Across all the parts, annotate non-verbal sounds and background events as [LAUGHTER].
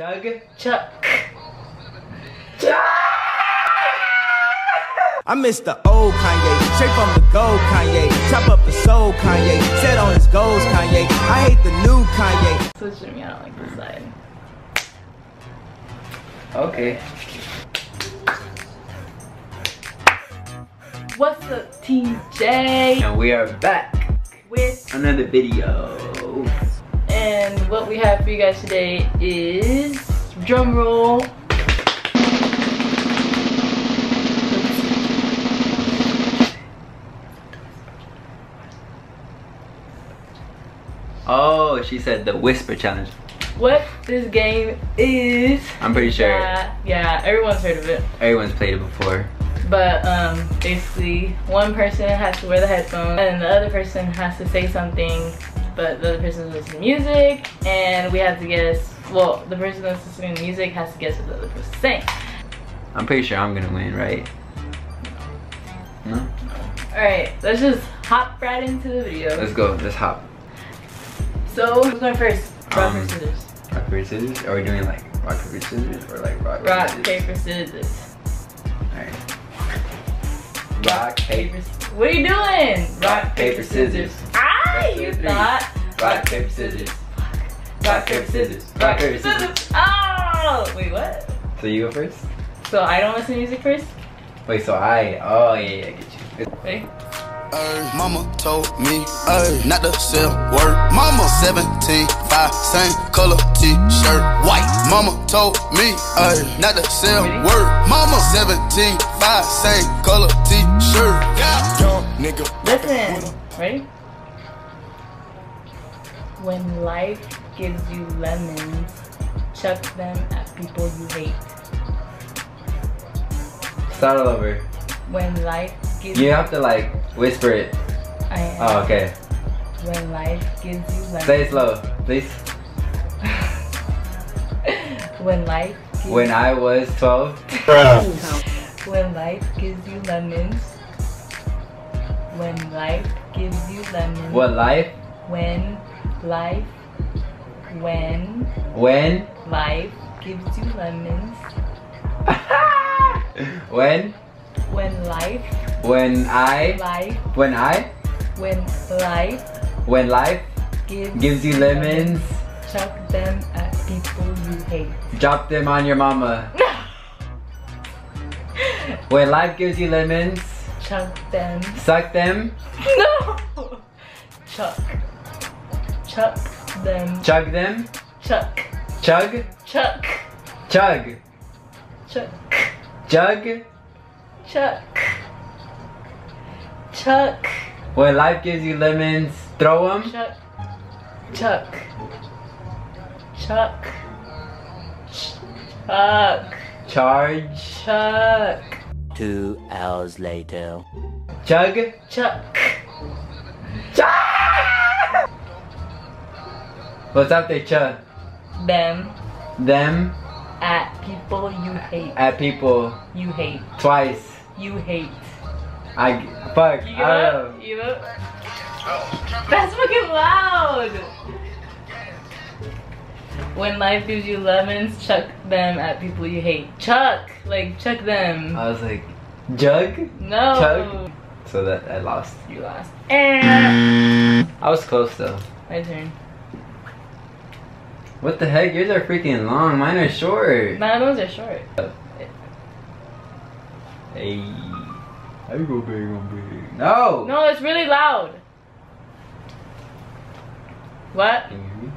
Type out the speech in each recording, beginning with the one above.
Chug. Chuck. [LAUGHS] I miss the old Kanye, straight from the gold Kanye. Chop up the soul Kanye, set on his goals Kanye. I hate the new Kanye. Switch to me, I don't like this side. Okay. What's up, TJ? And we are back. With Another video. And what we have for you guys today is drum roll. Oh, she said the whisper challenge. What this game is. I'm pretty sure Yeah, yeah, everyone's heard of it. everyone's played it before. But um, basically, one person has to wear the headphones, and the other person has to say something, but the other person listens to music, and we have to guess. Well, the person that's listening to music has to guess what the other person's saying. I'm pretty sure I'm gonna win, right? No? All right, let's just hop right into the video. Let's go. Let's hop. So, who's going first? Rock Um, or scissors? Rock, paper, scissors? Are we doing like rock, paper, scissors? Or like rock, Rock, scissors? paper, scissors. Alright. Rock, paper, What are you doing? Rock, paper, scissors. Ah, you thought. Rock, paper, scissors. Rock, paper, scissors. Rock, paper, scissors. Oh, wait, what? So you go first? So I don't listen to music first? Wait, so I, oh yeah, yeah, I get you. Ready? Ay, mama told me ay, not to sell word. Mama 17, 5, same color t-shirt, white. Mama told me ay, not to sell Ready? word. Mama 17, 5, same color t-shirt. Young nigga. Listen. Ready? When life gives you lemons, chuck them at people you hate. Start all over. When life gives You have to like whisper it. I am. Oh, okay. When life gives you lemons. Say it slow, please. [LAUGHS] when life gives When I was 12, [LAUGHS] When life gives you lemons. When life gives you lemons. what life? When life. When When? life gives you lemons. [LAUGHS] when? When life. When I? Life. When I? When life When life gives, gives you lemons, Chuck them at people you hate. drop them on your mama. [LAUGHS] When life gives you lemons, Chuck them. suck them, [LAUGHS] No! Chuck. Chuck them. chug them, Chuck. chug, Chuck. chug, Chuck. jug. Chuck. Chuck. When life gives you lemons, throw them. Chuck. Chuck. Chuck. Chuck. Charge, Chuck. Two hours later. chug, Chuck. Chuck. What's after chug? Them Them at people you hate. at people You hate. twice. You hate. I fuck. You I don't up? know. You up? That's fucking loud! When life gives you lemons, chuck them at people you hate. Chuck! Like, chuck them. I was like, jug. no! chug. So that I lost. You lost. Eh. I was close though. My turn. What the heck? Yours are freaking long. Mine are short. My other ones are short. Hey. How you go big on big? No. No, it's really loud. What? Can you hear me?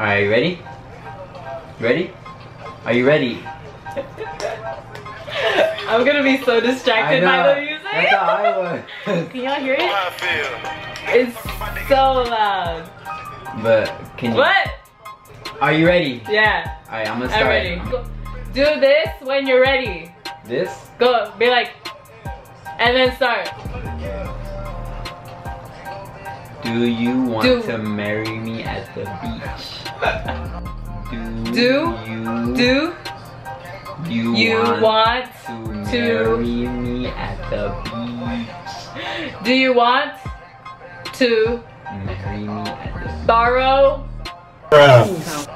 Alright, ready? Ready? Are you ready? [LAUGHS] I'm gonna be so distracted by the music. That's how I was. [LAUGHS] Can y'all hear it? It's so loud. but can you? What? Are you ready? Yeah, Alright, I'm gonna start. I'm ready. Go- Do this when you're ready. This? Go, be like, and then start. Do you want Do. to marry me at the beach? [LAUGHS] Do, Do. you Do You, You want, want to, to- marry me at the beach? Do you want to Marry me at the borrow? the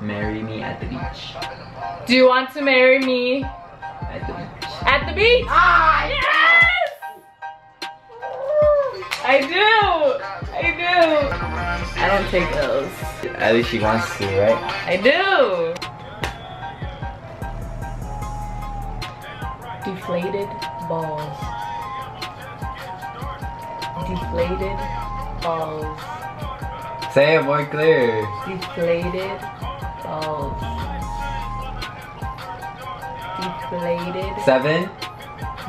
Marry me at the beach. Do you want to marry me At the beach. at the beach? Ah, yes! I do. I do. I don't take those. At least she wants to, right? I do. Deflated balls. Deflated balls. Say it more clear. Deflated balls. Deflated. Seven.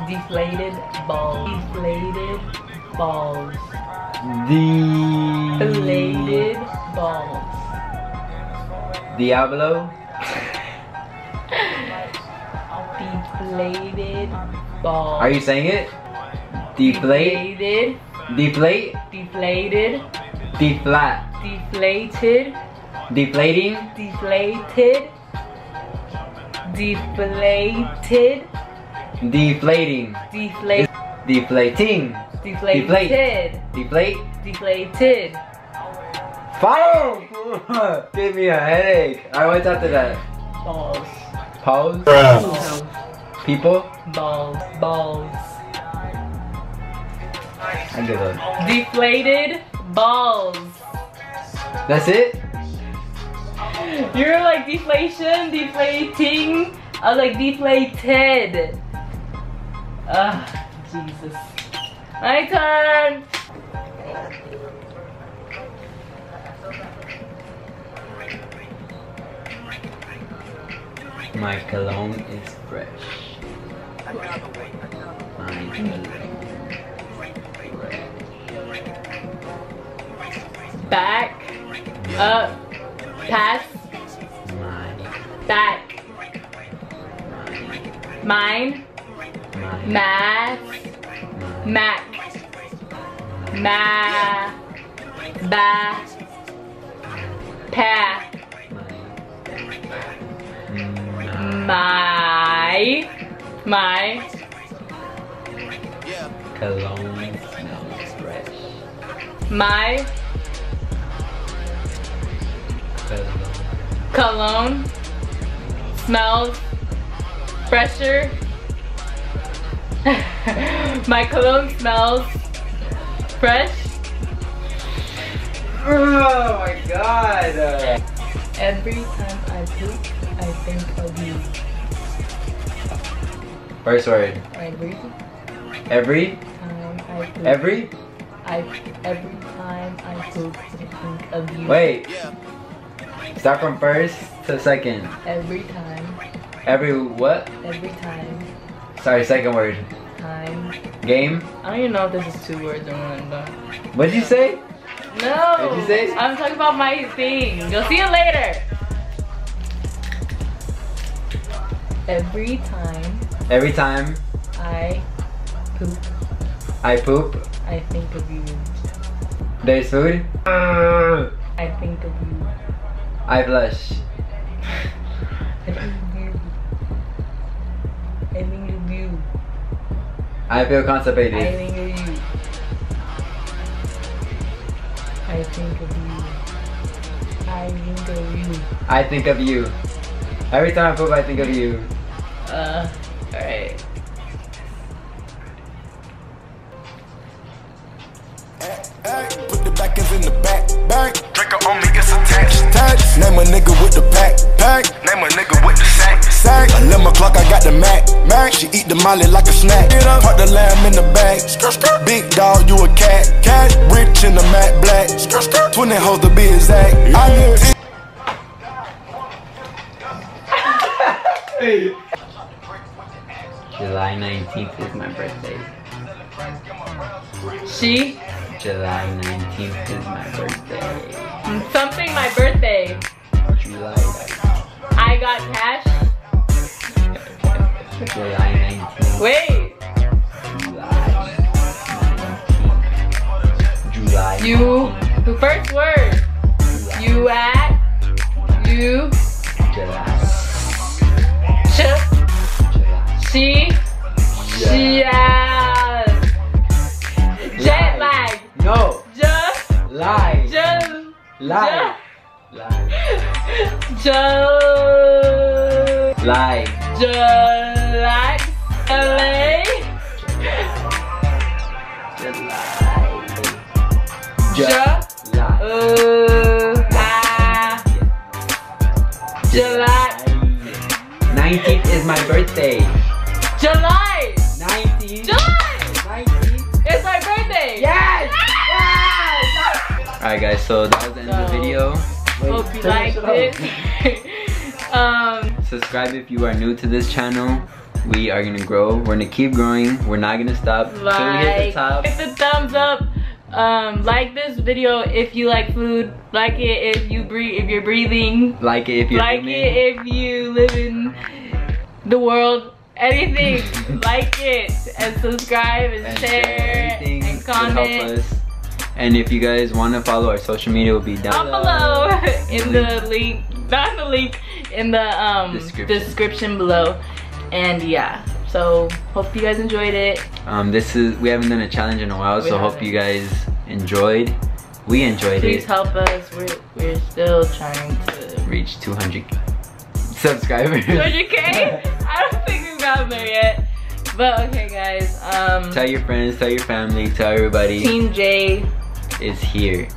Deflated balls. Deflated balls. The Deflated balls. Diablo. Deflated balls. Are you saying it? Deflate. Deflated. Deflate. Deflated. Deflat. Deflated. Deflating. Deflated. Deflated. Deflating. Deflate. Deflating. Deflated. Deflate. Deflated. Follow! [LAUGHS] Give me a headache. Alright, what's after that? Balls. Pose? Balls. People? Balls. Balls. I give up. Deflated balls. That's it? You're like deflation, deflating. I was like deflated. Ah, Jesus. My turn. My cologne is fresh. Back. Up. Pass. Back. Mine. Math. Mac. Ma. Ba. Pa. My. My. cologne smells fresh. My. Cologne. cologne smells fresher. [LAUGHS] My cologne smells fresh. Oh my god! Every time I poop, I think of you. First word. Every Every, um, time every, I every time I poop, I think of you. wait. Start from first to second. Every time, Every what? every time, Sorry, second word. time. Game? I don't even know if this is two words or one, but. What'd you say? No! What'd you say? I'm talking about my thing. You'll see you later. Every time Every time I poop, I poop, I think of you. there's food. I think of you. I flush. I think of you. I think of you. I feel I constipated. think of you. I think of you. I think of you. I think of you. Every time I poop, I think of you. Uh, alright. Put the backers in the back, back. Drinker on me, it's attached. Tax. Name a nigga with the pack, pack. Name a nigga with the sack, sack. 11 o'clock, I got the Mac, Mac. She eat the molly like a snack. Park the lamb in the bag. Big dog, you a cat, cat. Rich in the matte black. 20 hoes to be exact. I need July 19th is my birthday. She? July 19th is my birthday. Something my birthday. July, I got cash. July 19th. Wait. July 19th. July. You. The first word. You at. You. July. Lie. Relax. LA. Just lie. Just. lie. Uh. Ah. July. 19th is my birthday. July. 19th. July. 19th. It's my birthday. Yes! Yes. Alright guys, so that was the end of the So- video. Hope you liked it. [LAUGHS] um. Subscribe if you are new to this channel. We are gonna grow. We're gonna keep growing. We're not gonna stop till we hit like, the top. hit the thumbs up. Um, like this video if you like food. Like it if you breathe, if you're breathing. Like it if you're like it if you live in the world. Anything. [LAUGHS] like it and subscribe and, and share anything and comment. And if you guys want to follow our social media, it will be down Down below [LAUGHS] in the link, not in the link, in the um Description. description below. And yeah, so hope you guys enjoyed it. Um, this is we haven't done a challenge in a while, We so hope haven't. you guys enjoyed. We enjoyed Please it. Please help us. We're we're still trying to Reach 200 subscribers. 200k. [LAUGHS] I don't think we've gotten there yet. But okay, guys. Um, tell your friends, tell your family, tell everybody TeamJay, is here.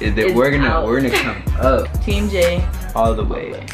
Is that is we're gonna out. we're gonna come up TeamJay. all the way.